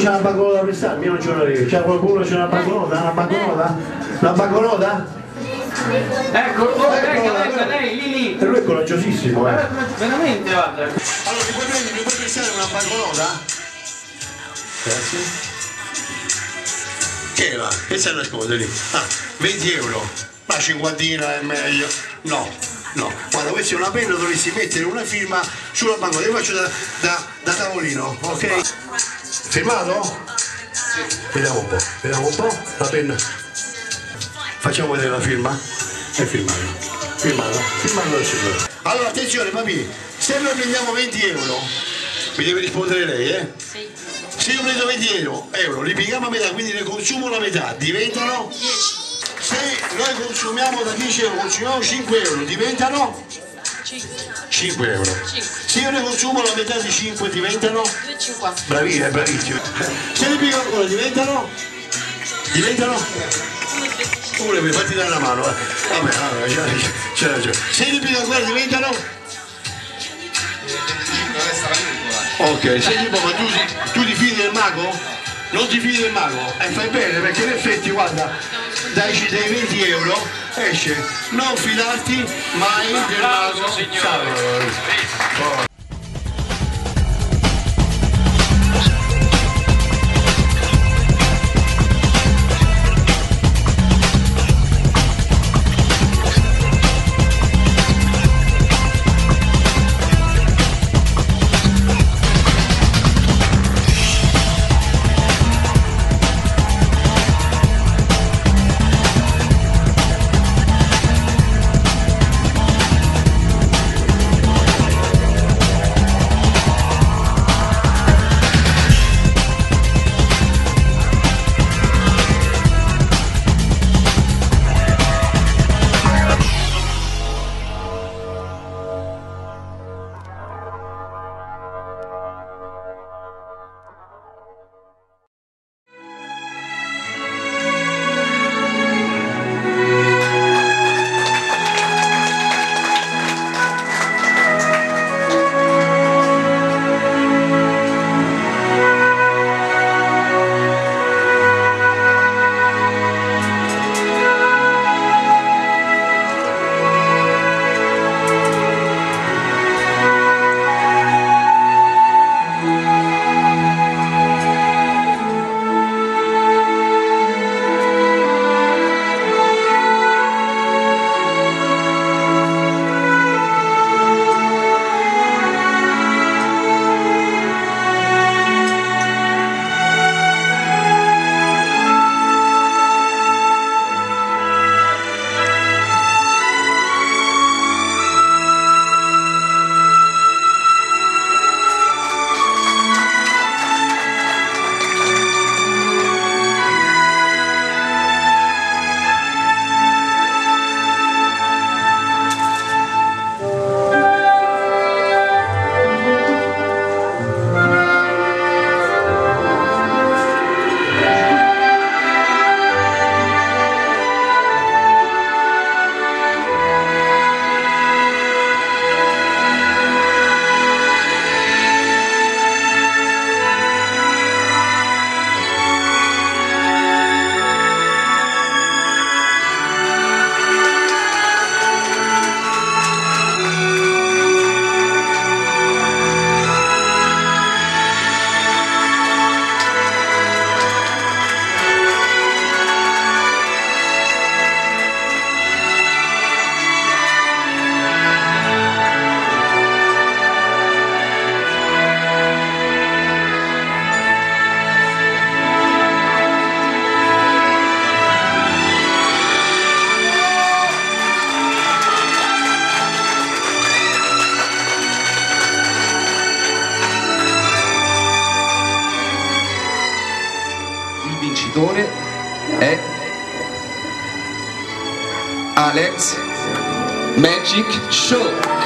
c'è una banconota da prestare? Io non ce l'avevo. C'è qualcuno c'è una banconota? Una banconota? Una banconota? Ecco, oh, venga, venga, lei, lì, lì. E lui è coraggiosissimo, eh. Veramente, guarda. Allora, ti puoi prendere, mi puoi prestare una banconota? Grazie. Che va? Che stai nascondi lì? Ah, 20 euro. Ma cinquantina è meglio. No, no. Guarda, questa è una penna, dovresti mettere una firma sulla banconota. Io faccio da, da, da tavolino, ok? Firmato? Vediamo un po', vediamo un po'. La penna. Facciamo vedere la firma. È firmato. Firmato, firmato dal signore. Allora, attenzione, papi, se noi prendiamo 20 euro, mi deve rispondere lei, eh? Sì. Se io prendo 20 euro, euro, li pieghiamo a metà, quindi ne consumo la metà, diventano? 10. Se noi consumiamo da 10 euro, consumiamo 5 euro, diventano? 5. 5 euro. 5. Se io ne consumo la metà di 5, diventano? 2,50. Bravini, bravissimi. Se ne piego ancora, diventano? Diventano? 1,25. Uno mi fatti dare la mano. eh. Vabbè, vabbè, c'è, ragione. Se ne piego ancora, diventano? Ok, senti un po', ma tu, tu ti fidi del mago? Non ti fidi del mago? E fai bene perché in effetti guarda, dai, dai 20 euro esce, non fidarti mai del mago. Ciao. Vincitore è Alex Magic Show.